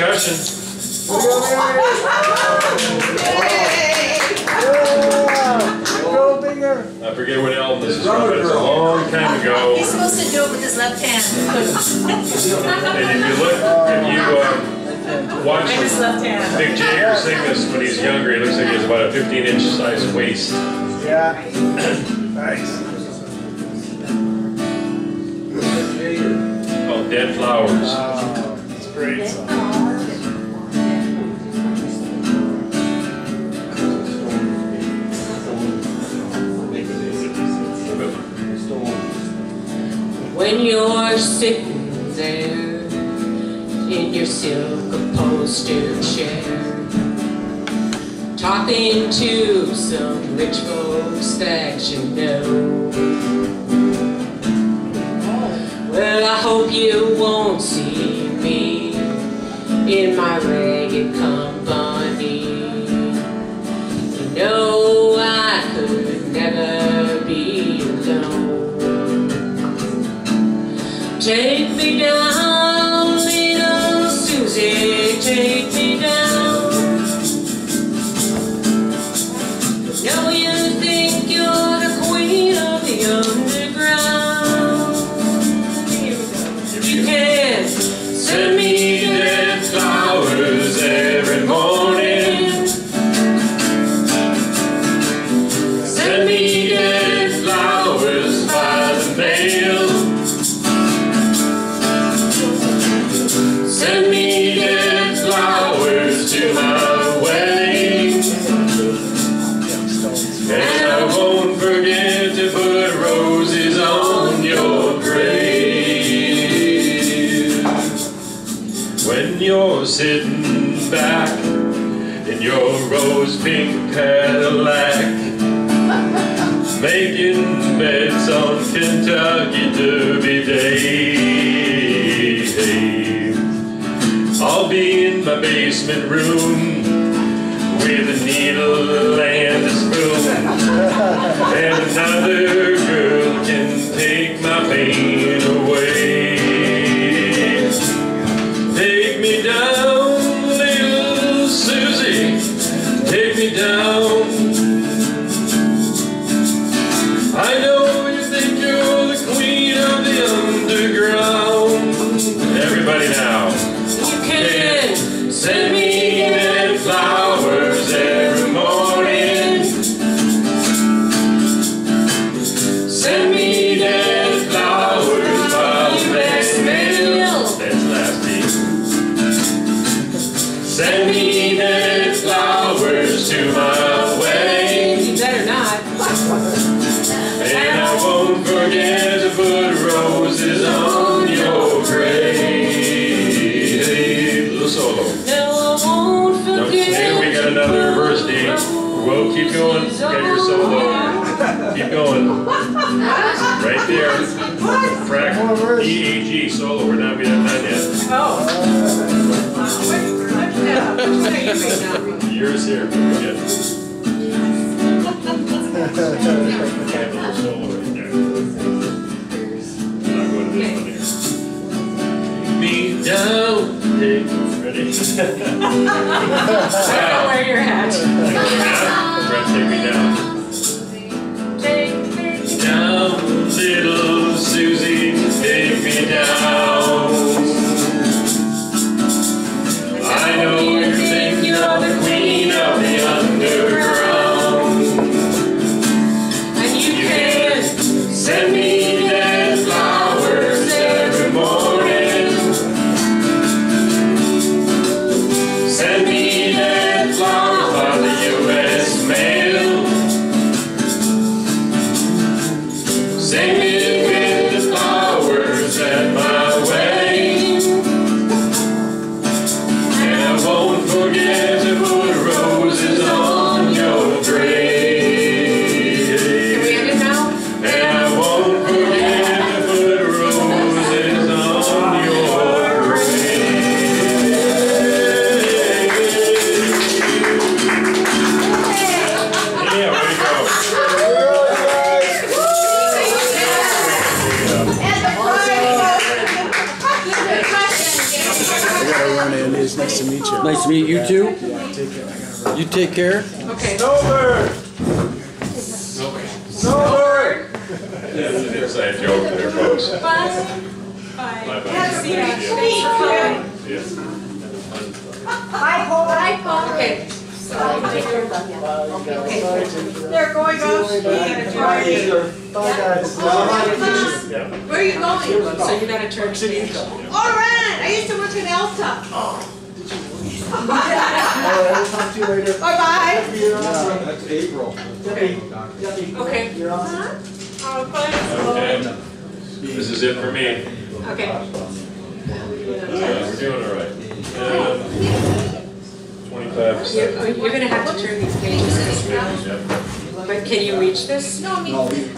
percussion. I forget what album this is from, but it's a long time ago. He's supposed to do it with his left hand. And if you look, if you uh, watch With his left hand. Mick Jagger sing this when he's younger, he looks like he has about a 15 inch size waist. Yeah. nice. Called Dead Flowers. It's a great When you're sitting there in your silk upholstered chair, talking to some rich folks that you know. Well, I hope you won't see me in my ragged company. You know Take sitting back in your rose pink Cadillac, making beds on Kentucky Derby Day. I'll be in my basement room with a needle and a spoon. And another to my wedding. You better not. And I won't forget to put roses on your grave. Little solo. No, I won't forget. We got another verse, keep going. You got your solo. Keep going. Right there. Frack E A G solo. We're not being done yet. Oh. Yours here. Good. Have little solo right there. And I'll go to this one here. Me down. Hey, ready? Wow. Wear your hat. Brett, take me down. Take me Down, little is. Nice to meet you. Nice to meet you too. Yeah, take care. I gotta run. You take care. Okay. Snowbird! Snowbird! That's an inside joke there, folks. Bye. Bye. Bye-bye. See ya. Thanks for coming. Yes. Bye, Paul. Bye, Paul. Okay. They're going off skiing at Friday. Bye, guys. Where are you going? So you're not a church lady? All right, I used to work in Elsa. All right, we'll talk to you later. Bye-bye. That's April. Okay. You're on. Oh. Okay. This is it for me. Okay. Yeah, we're doing all right. Um, You're, you're gonna have to turn these pages, but can you reach this? No, I mean,